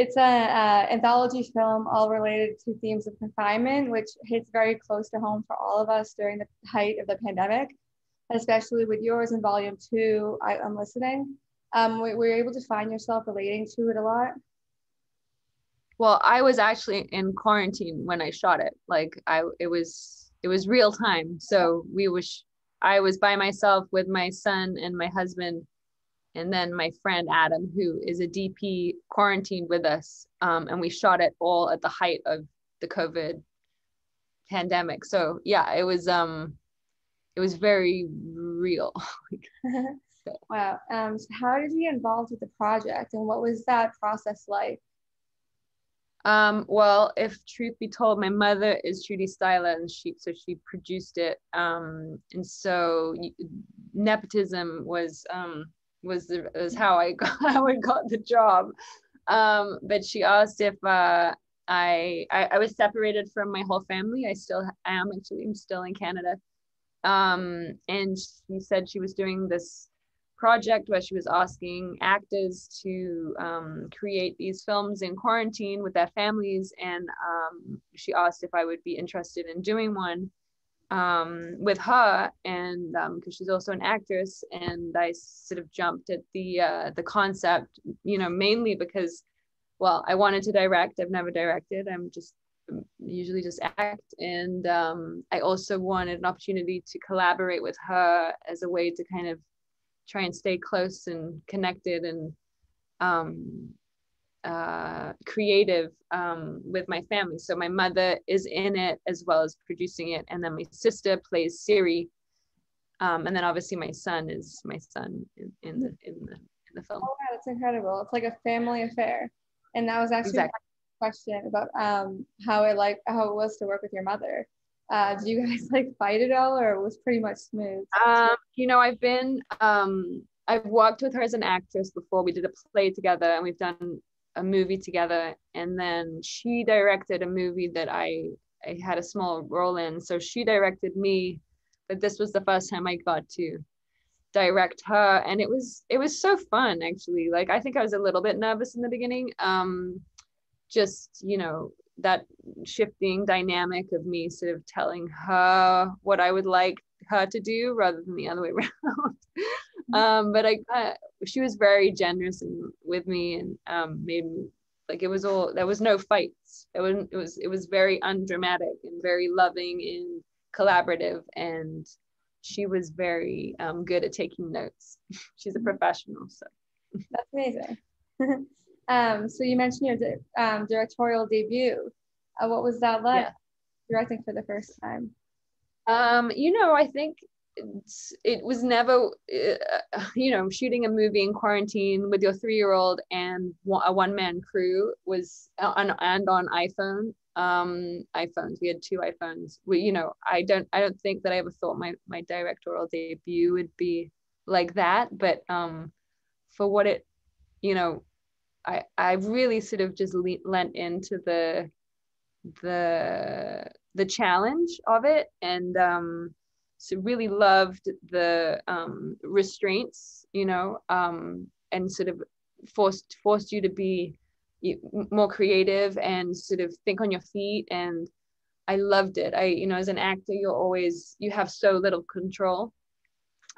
It's an anthology film all related to themes of confinement, which hits very close to home for all of us during the height of the pandemic, especially with yours in volume two, I, am listening. Um, were you able to find yourself relating to it a lot? Well, I was actually in quarantine when I shot it. Like I, it was, it was real time. So we was, I was by myself with my son and my husband and then my friend Adam, who is a DP, quarantined with us, um, and we shot it all at the height of the COVID pandemic. So yeah, it was um, it was very real. wow. Um, so how did you get involved with the project, and what was that process like? Um, well, if truth be told, my mother is Trudie Styler, and she so she produced it. Um, and so nepotism was um was the, was how I got how I got the job. Um, but she asked if uh, I, I, I was separated from my whole family. I still am actually. I'm still in Canada. Um, and she said she was doing this project where she was asking actors to um, create these films in quarantine with their families, and um, she asked if I would be interested in doing one um, with her, and because um, she's also an actress, and I sort of jumped at the uh, the concept, you know, mainly because, well, I wanted to direct. I've never directed. I'm just um, usually just act, and um, I also wanted an opportunity to collaborate with her as a way to kind of try and stay close and connected and um, uh, creative um, with my family. So my mother is in it as well as producing it, and then my sister plays Siri, um, and then obviously my son is my son in, in the in the in the film. Oh, wow, that's incredible! It's like a family affair, and that was actually exactly. my question about um, how it like how it was to work with your mother. Uh, did you guys like fight at all, or it was pretty much smooth? Um, you know, I've been um, I've worked with her as an actress before. We did a play together, and we've done a movie together and then she directed a movie that I I had a small role in. So she directed me but this was the first time I got to direct her and it was it was so fun actually. Like I think I was a little bit nervous in the beginning um just you know that shifting dynamic of me sort of telling her what I would like her to do rather than the other way around um, but I, uh, she was very generous and with me and um, made me like it was all there was no fights. It was it was it was very undramatic and very loving and collaborative and she was very um, good at taking notes. She's a professional, so that's amazing. um, so you mentioned your di- um, directorial debut. Uh, what was that like? Yeah. Directing for the first time. Um, you know, I think it was never uh, you know shooting a movie in quarantine with your three-year-old and a one-man crew was on and on iphone um iphones. We had two iphones. We you know i don't i don't think that i ever thought my my directorial debut would be like that but um for what it you know i i really sort of just le- lent into the the the challenge of it and um so really loved the um, restraints, you know, um, and sort of forced forced you to be more creative and sort of think on your feet. And I loved it. I, you know, as an actor, you're always you have so little control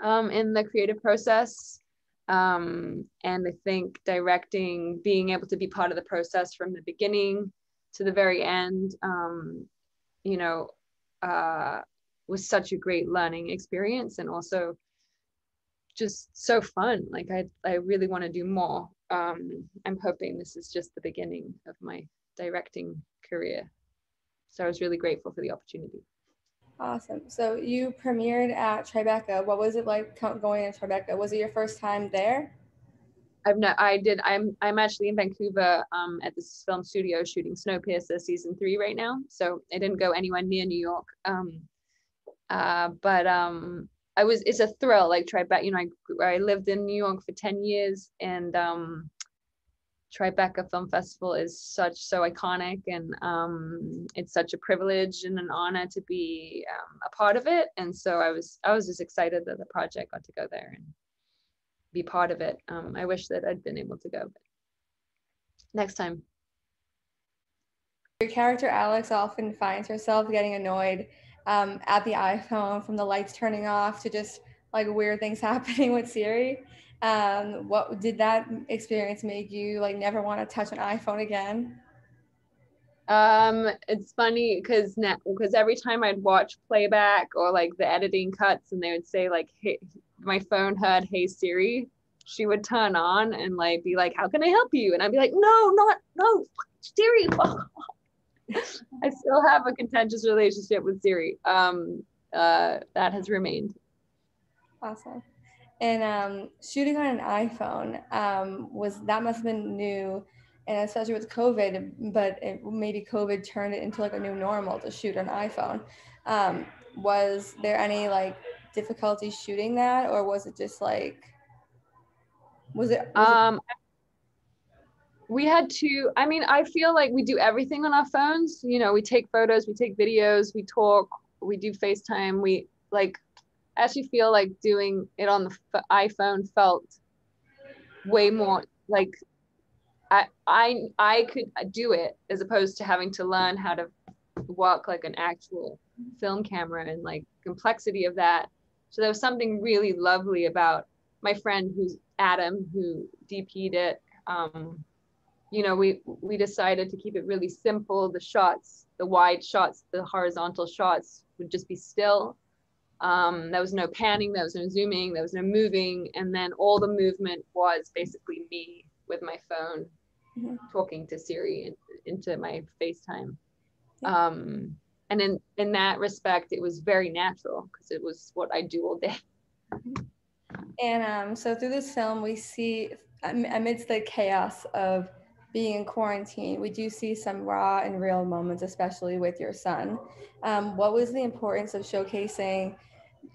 um, in the creative process. Um, and I think directing, being able to be part of the process from the beginning to the very end, um, you know, uh, was such a great learning experience and also just so fun like i i really want to do more um i'm hoping this is just the beginning of my directing career so i was really grateful for the opportunity awesome so you premiered at tribeca what was it like going to tribeca was it your first time there I've not. I did. I'm. I'm actually in Vancouver um, at this film studio shooting Snowpiercer season three right now. So I didn't go anywhere near New York. Um, uh, but um, I was it's a thrill like Tribeca. You know, I I lived in New York for ten years, and um, Tribeca Film Festival is such so iconic, and um, it's such a privilege and an honor to be um, a part of it. And so I was I was just excited that the project got to go there and be part of it. Um, I wish that I'd been able to go, but next time. Your character Alex often finds herself getting annoyed um, at the iPhone from the lights turning off to just like weird things happening with Siri. Um, what did that experience make you like never want to touch an iPhone again? Um, it's funny because now because every time I'd watch playback or like the editing cuts and they would say like hey my phone heard hey Siri, she would turn on and like be like, How can I help you? And I'd be like, No, not no Siri. I still have a contentious relationship with Siri. Um, uh, that has remained. Awesome. And um, shooting on an iPhone um, was that must have been new, and especially with COVID. But it, maybe COVID turned it into like a new normal to shoot an iPhone. Um, was there any like difficulty shooting that, or was it just like was it? Was um, it- we had to i mean i feel like we do everything on our phones. You know we take photos we take videos we talk we do facetime. We like I actually feel like doing it on the iphone felt way more like i i i could do it as opposed to having to learn how to work like an actual film camera and like complexity of that. So there was something really lovely about my friend who's adam who dp'd it um, you know, we we decided to keep it really simple. The shots, the wide shots, the horizontal shots would just be still. Um, there was no panning, there was no zooming, there was no moving, and then all the movement was basically me with my phone mm-hmm. talking to Siri in, into my FaceTime. Yeah. Um, and in in that respect, it was very natural because it was what I do all day. And um, so through this film, we see amidst the chaos of being in quarantine, we do see some raw and real moments, especially with your son. Um, what was the importance of showcasing,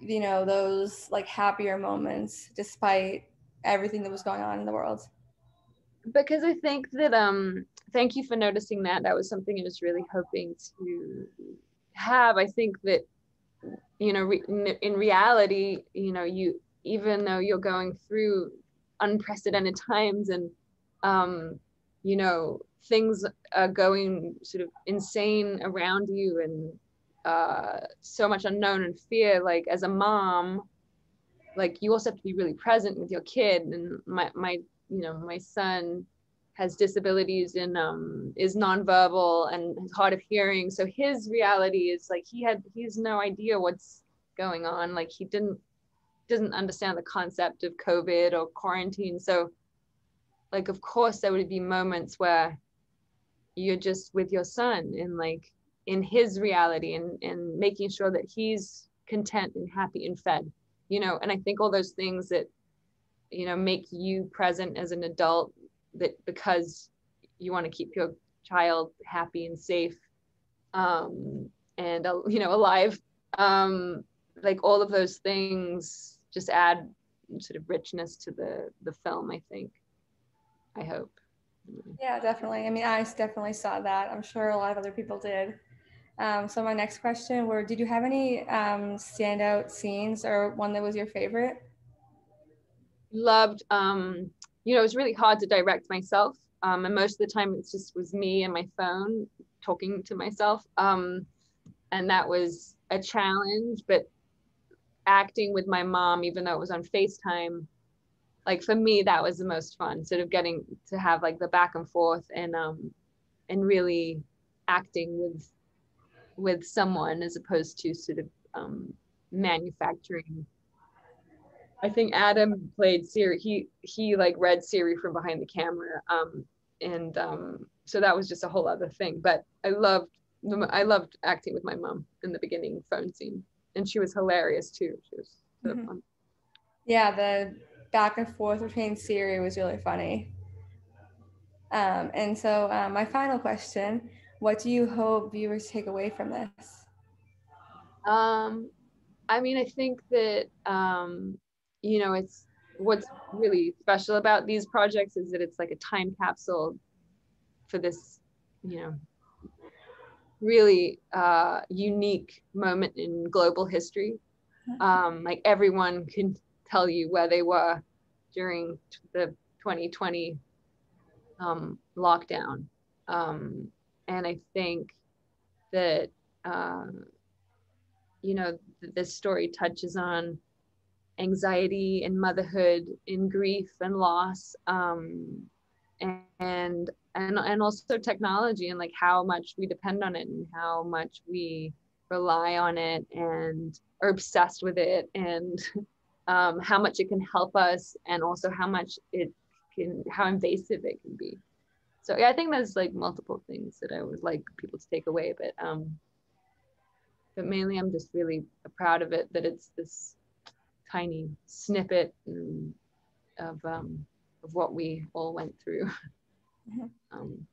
you know, those like happier moments despite everything that was going on in the world? Because I think that, um, thank you for noticing that. That was something I was really hoping to have. I think that, you know, re- in reality, you know, you, even though you're going through unprecedented times and, um, you know things are going sort of insane around you and uh, so much unknown and fear. Like as a mom like you also have to be really present with your kid. And my my you know my son has disabilities and um, is nonverbal and hard of hearing. So his reality is like he had he has no idea what's going on. Like he didn't doesn't understand the concept of covid or quarantine. So like of course there would be moments where you're just with your son and like in his reality and and making sure that he's content and happy and fed you know? And i think all those things that you know make you present as an adult that because you want to keep your child happy and safe um and uh, you know alive um like all of those things just add sort of richness to the the film i think I hope. Yeah, definitely. I mean, I definitely saw that. I'm sure a lot of other people did. Um, so my next question were, did you have any um, standout scenes or one that was your favorite? Loved, um, you know, it was really hard to direct myself. Um, and most of the time it just was me and my phone talking to myself. Um, and that was a challenge, but acting with my mom, even though it was on FaceTime, like for me that was the most fun sort of getting to have like the back and forth and um and really acting with with someone as opposed to sort of um manufacturing i think adam played siri he he like read siri from behind the camera um and um so that was just a whole other thing but i loved i loved acting with my mom in the beginning phone scene and she was hilarious too she was so mm-hmm. fun yeah the back and forth between Siri was really funny. Um, and so, um, my final question what do you hope viewers take away from this? Um, I mean, I think that, um, you know, it's what's really special about these projects is that it's like a time capsule for this, you know, really uh, unique moment in global history. Mm-hmm. Um, like everyone can tell you where they were during the 2020 um, lockdown. Um, and I think that uh, you know this story touches on anxiety and motherhood in grief and loss um, and, and and also technology and like how much we depend on it and how much we rely on it and are obsessed with it and um, how much it can help us and also how much it can how invasive it can be so yeah i think there's like multiple things that i would like people to take away but um but mainly i'm just really proud of it that it's this tiny snippet of um of what we all went through mm-hmm. um